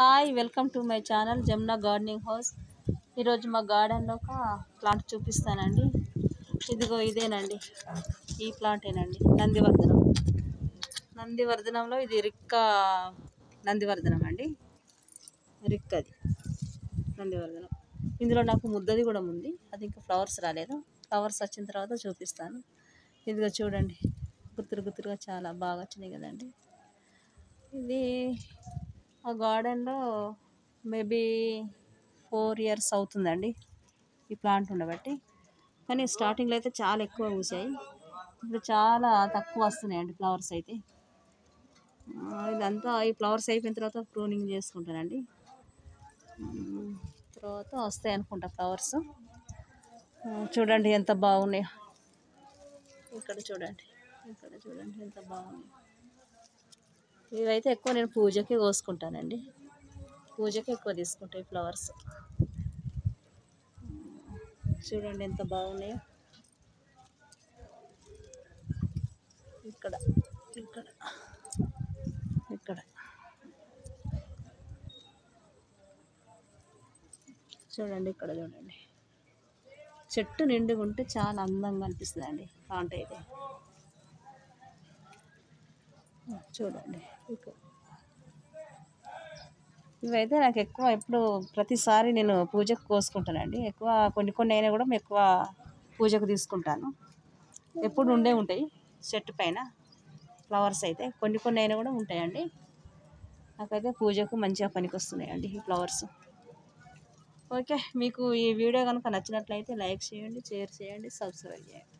Hi welcome to my channel Jamuna gardening house ఈరోజు మా గార్డెన్లో ఒక ప్లాంట్ చూపిస్తానండి. ఇదిగో ఇదేనండి. ఈ ప్లాంటేనండి నందివర్ధనం. నందివర్ధనంలో ఇది రిక్క నందివర్ధనం అండి. రిక్కది నందివర్ధనం. ఇందులో నాకు ముద్దది కూడా ఉంది. అది ఇంకా ఫ్లవర్స్ రాలేదు. ఫ్లవర్స్ వచ్చిన తర్వాత చూపిస్తాను. ఇదిగో చూడండి. గుత్తురు గుత్తురుగా చాలా బాగా వచ్చినాయి కదండి. ఇది ఆ గార్డెన్లో మేబీ ఫోర్ ఇయర్స్ అవుతుందండి ఈ ప్లాంట్ ఉండబట్టి. కానీ స్టార్టింగ్లో అయితే చాలా ఎక్కువ పూసాయి. ఇప్పుడు చాలా తక్కువ వస్తున్నాయండి ఫ్లవర్స్ అయితే. ఇదంతా ఈ ఫ్లవర్స్ అయిపోయిన తర్వాత ప్రూనింగ్ చేసుకుంటానండి. తర్వాత వస్తాయి అనుకుంటా ఫ్లవర్స్. చూడండి ఎంత బాగున్నాయో. ఇక్కడ చూడండి. ఇక్కడ చూడండి ఎంత బాగున్నాయి. ఇవైతే ఎక్కువ నేను పూజకి కోసుకుంటానండి. పూజకి ఎక్కువ తీసుకుంటాయి ఫ్లవర్స్. చూడండి ఎంత బాగున్నాయో. ఇక్కడ ఇక్కడ ఇక్కడ. చూడండి ఇక్కడ చూడండి. చెట్టు నిండుగా ఉంటే చాలా అందంగా అనిపిస్తుంది అండి ప్లాంట్ అయితే చూడండి ఇవైతే నాకు ఎక్కువ ఎప్పుడు ప్రతిసారి నేను పూజకు కోసుకుంటానండి. ఎక్కువ కొన్ని కొన్ని అయినా కూడా ఎక్కువ పూజకు తీసుకుంటాను. ఎప్పుడు ఉండే ఉంటాయి చెట్టు పైన ఫ్లవర్స్ అయితే. కొన్ని కొన్ని అయినా కూడా ఉంటాయండి. నాకైతే పూజకు మంచిగా పనికి వస్తున్నాయండి ఈ ఫ్లవర్స్. ఓకే మీకు ఈ వీడియో కనుక నచ్చినట్లయితే లైక్ చేయండి షేర్ చేయండి సబ్స్క్రైబ్ చేయండి.